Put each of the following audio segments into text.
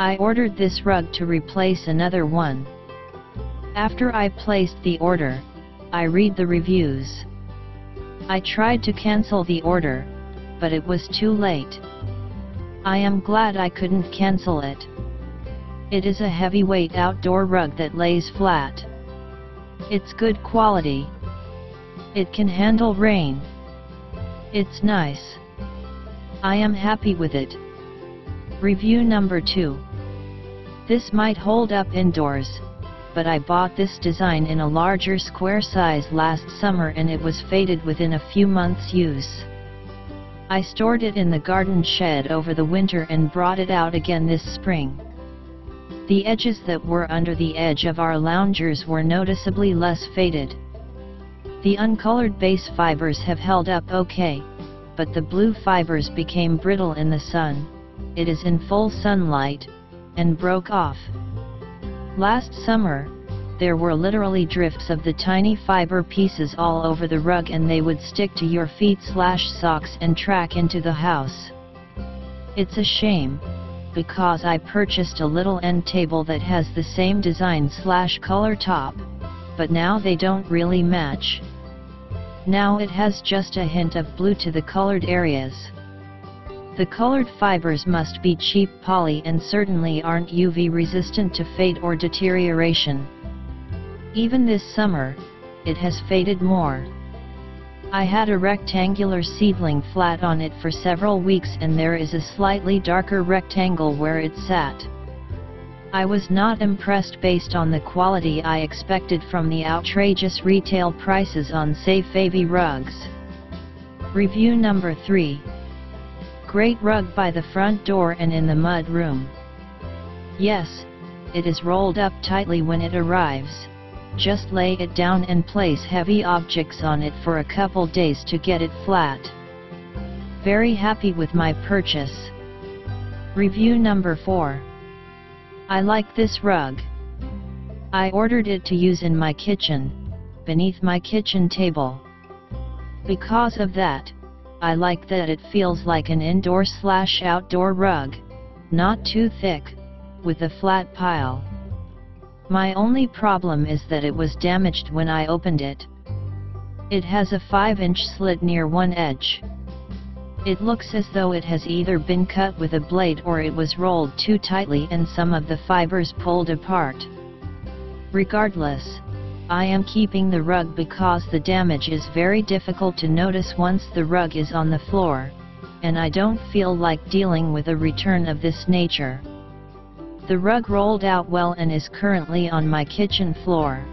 I ordered this rug to replace another one. After I placed the order, I read the reviews. I tried to cancel the order, but it was too late. I am glad I couldn't cancel it. It is a heavyweight outdoor rug that lays flat. It's good quality. It can handle rain. It's nice. I am happy with it. Review number 2. This might hold up indoors, but I bought this design in a larger square size last summer and it was faded within a few months use. I stored it in the garden shed over the winter and brought it out again this spring. The edges that were under the edge of our loungers were noticeably less faded. The uncolored base fibers have held up okay, but the blue fibers became brittle in the sun, it is in full sunlight, and broke off. Last summer, there were literally drifts of the tiny fiber pieces all over the rug and they would stick to your feet slash socks and track into the house. It's a shame, because I purchased a little end table that has the same design slash color top, but now they don't really match. Now it has just a hint of blue to the colored areas. The colored fibers must be cheap poly and certainly aren't UV resistant to fade or deterioration. Even this summer, it has faded more. I had a rectangular seedling flat on it for several weeks and there is a slightly darker rectangle where it sat. I was not impressed based on the quality I expected from the outrageous retail prices on Safavieh rugs. Review number 3 Great rug by the front door and in the mud room. Yes, it is rolled up tightly when it arrives. Just lay it down and place heavy objects on it for a couple days to get it flat. Very happy with my purchase. Review number 4. I like this rug. I ordered it to use in my kitchen, beneath my kitchen table. Because of that, I like that it feels like an indoor slash outdoor rug, not too thick, with a flat pile. My only problem is that it was damaged when I opened it. It has a 5 inch slit near one edge. It looks as though it has either been cut with a blade or it was rolled too tightly and some of the fibers pulled apart. Regardless, I am keeping the rug because the damage is very difficult to notice once the rug is on the floor, and I don't feel like dealing with a return of this nature. The rug rolled out well and is currently on my kitchen floor.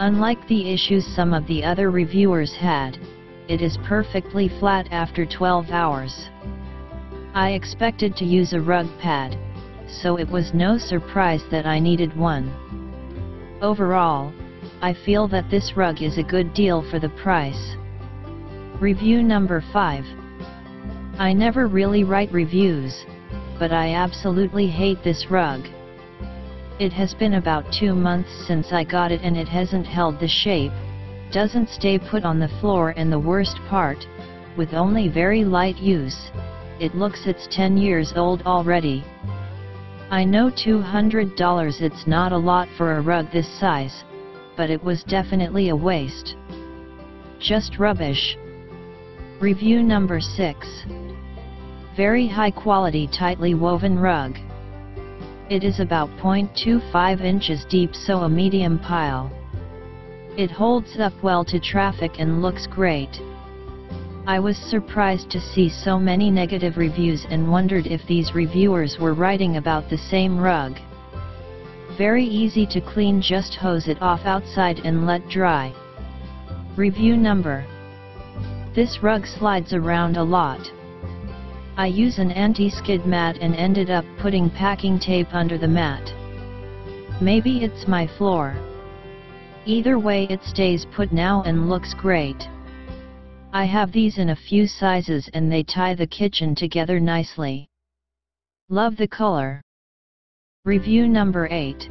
Unlike the issues some of the other reviewers had, it is perfectly flat after 12 hours. I expected to use a rug pad, so it was no surprise that I needed one. Overall, I feel that this rug is a good deal for the price. Review number 5. I never really write reviews, but I absolutely hate this rug. It has been about 2 months since I got it and it hasn't held the shape, doesn't stay put on the floor and the worst part, with only very light use, it looks it's 10 years old already. I know $200 it's not a lot for a rug this size, but it was definitely a waste. Just rubbish. Review number 6. Very high quality tightly woven rug. It is about 0.25 inches deep so a medium pile. It holds up well to traffic and looks great. I was surprised to see so many negative reviews and wondered if these reviewers were writing about the same rug. Very easy to clean just hose it off outside and let dry. Review number. This rug slides around a lot. I use an anti-skid mat and ended up putting packing tape under the mat. Maybe it's my floor. Either way it stays put now and looks great. I have these in a few sizes and they tie the kitchen together nicely. Love the color. Review number 8.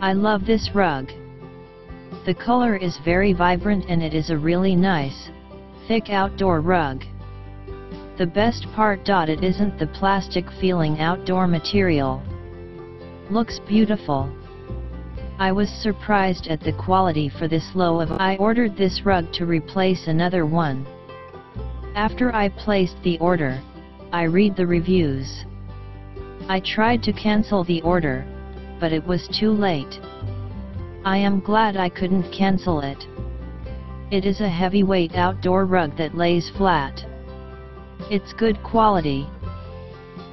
I love this rug. The color is very vibrant and it is a really nice, thick outdoor rug. The best part. It isn't the plastic feeling outdoor material. Looks beautiful. I was surprised at the quality for this low of I ordered this rug to replace another one. After I placed the order, I read the reviews. I tried to cancel the order, but it was too late. I am glad I couldn't cancel it. It is a heavyweight outdoor rug that lays flat. It's good quality.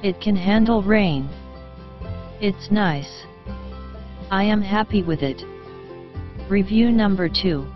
It can handle rain. It's nice. I am happy with it. Review number 2